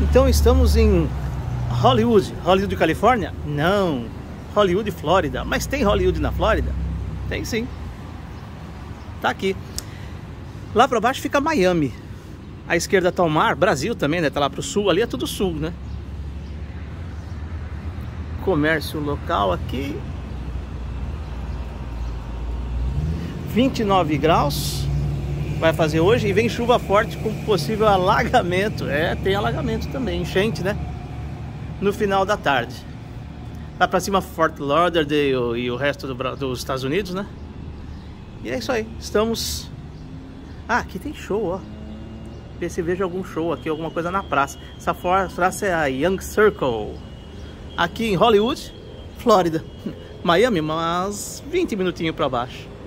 Então estamos em Hollywood. Hollywood, Califórnia? Não. Hollywood, Flórida. Mas tem Hollywood na Flórida? Tem sim. Tá aqui. Lá para baixo fica Miami. À esquerda tá o mar, Brasil também, né? Tá lá pro sul, ali é tudo sul, né? Comércio local aqui. 29 graus vai fazer hoje e vem chuva forte com possível alagamento. É, tem alagamento também, enchente, né? No final da tarde. Lá pra cima Fort Lauderdale e o resto do, dos Estados Unidos, né? E é isso aí. Estamos... Ah, aqui tem show, ó. Ver se vejo algum show aqui, alguma coisa na praça. Essa praça é a Young Circle. Aqui em Hollywood, Flórida. Miami, mas 20 minutinhos para baixo.